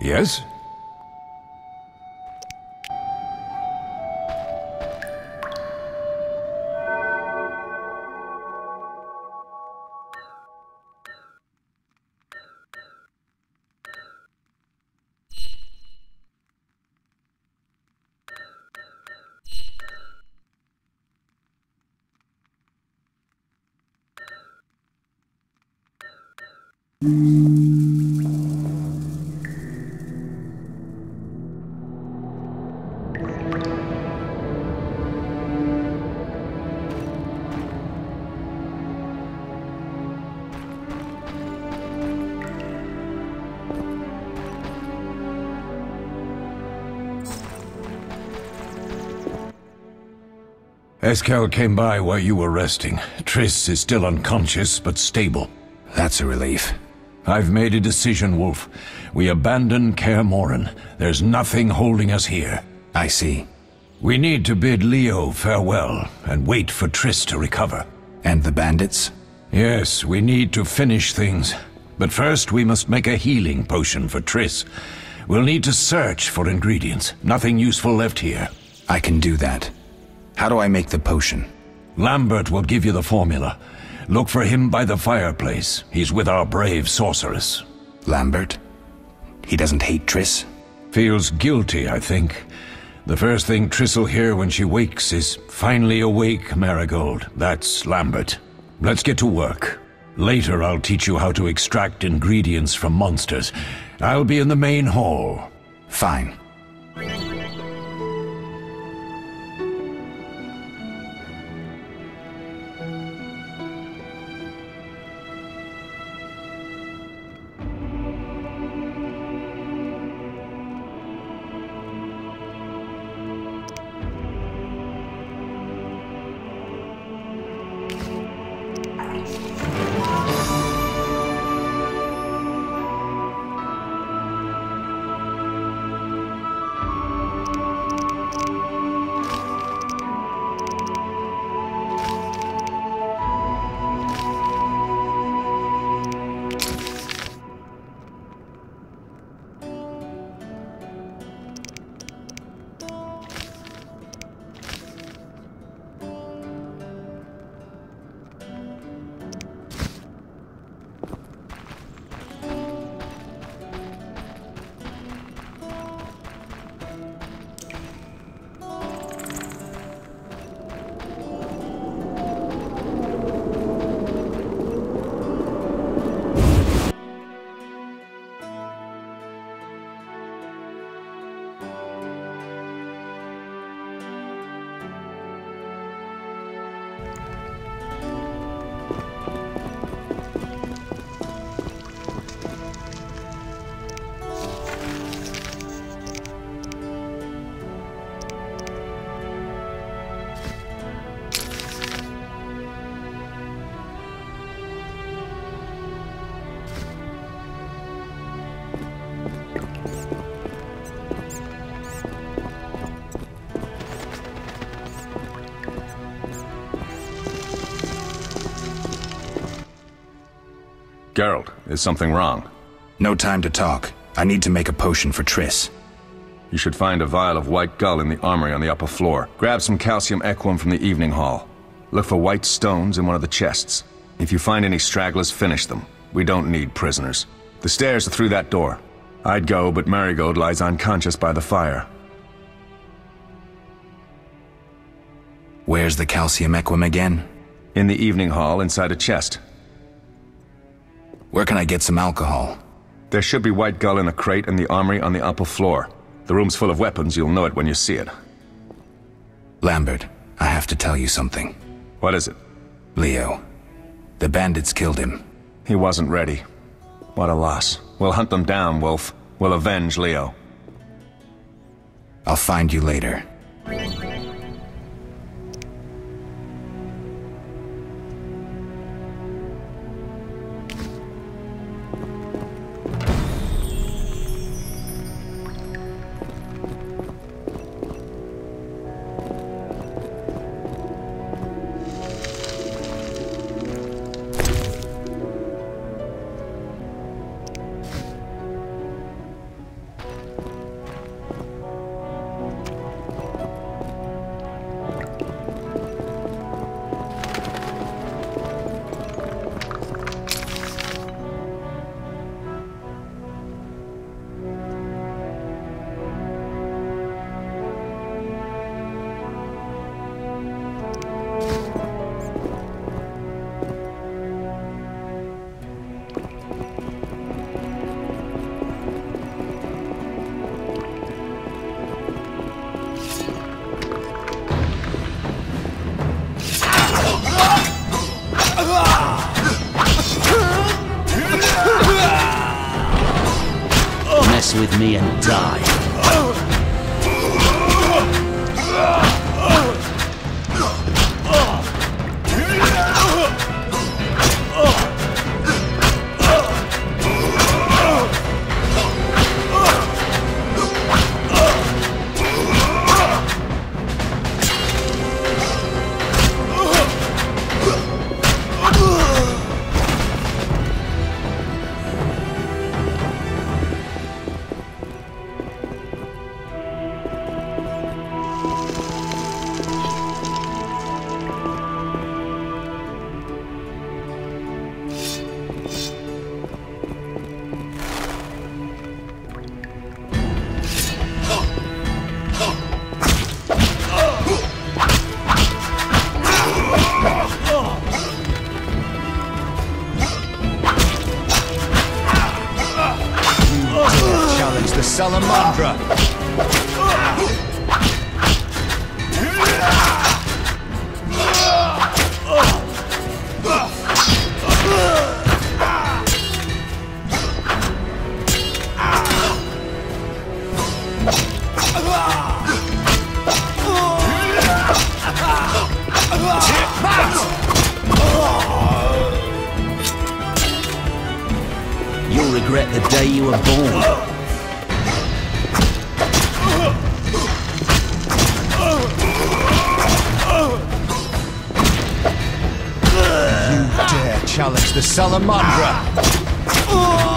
Yes? Mm. Eskel came by while you were resting. Triss is still unconscious, but stable. That's a relief. I've made a decision, Wolf. We abandon Kaer Morhen. There's nothing holding us here. I see. We need to bid Leo farewell and wait for Triss to recover. And the bandits? Yes, we need to finish things. But first we must make a healing potion for Triss. We'll need to search for ingredients. Nothing useful left here. I can do that. How do I make the potion? Lambert will give you the formula. Look for him by the fireplace. He's with our brave sorceress. Lambert? He doesn't hate Triss? Feels guilty, I think. The first thing Triss will hear when she wakes is, Finally awake, Marigold. That's Lambert. Let's get to work. Later I'll teach you how to extract ingredients from monsters. I'll be in the main hall. Fine. Geralt, is something wrong? No time to talk. I need to make a potion for Triss. You should find a vial of white gull in the armory on the upper floor. Grab some calcium equum from the evening hall. Look for white stones in one of the chests. If you find any stragglers, finish them. We don't need prisoners. The stairs are through that door. I'd go, but Marigold lies unconscious by the fire. Where's the calcium equum again? In the evening hall, inside a chest. Where can I get some alcohol? There should be white gull in a crate in the armory on the upper floor. The room's full of weapons, you'll know it when you see it. Lambert, I have to tell you something. What is it? Leo. The bandits killed him. He wasn't ready. What a loss. We'll hunt them down, Wolf. We'll avenge Leo. I'll find you later. Me and die. Challenge the Salamandra.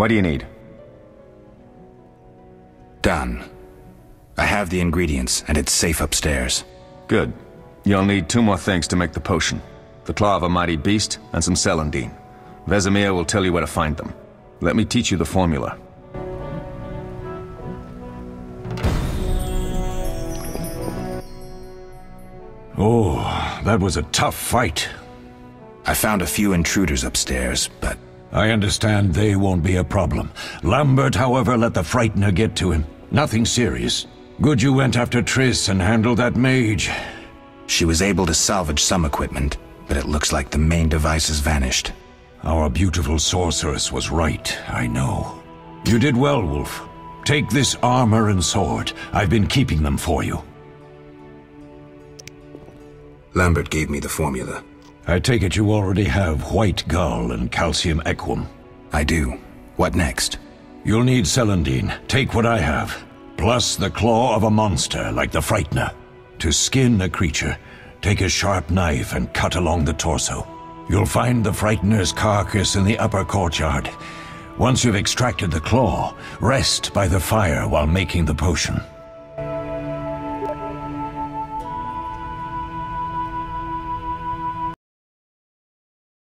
What do you need? Done. I have the ingredients, and it's safe upstairs. Good. You'll need two more things to make the potion. The claw of a mighty beast, and some celandine. Vesemir will tell you where to find them. Let me teach you the formula. Oh, that was a tough fight. I found a few intruders upstairs, but I understand they won't be a problem. Lambert, however, let the Frightener get to him. Nothing serious. Good you went after Triss and handled that mage. she was able to salvage some equipment, but it looks like the main device has vanished. Our beautiful sorceress was right, I know. You did well, Wolf. Take this armor and sword. I've been keeping them for you. Lambert gave me the formula. I take it you already have White Gull and Calcium Equum. I do. What next? You'll need Celandine. Take what I have. Plus the claw of a monster like the Frightener. To skin a creature, take a sharp knife and cut along the torso. You'll find the Frightener's carcass in the upper courtyard. Once you've extracted the claw, rest by the fire while making the potion.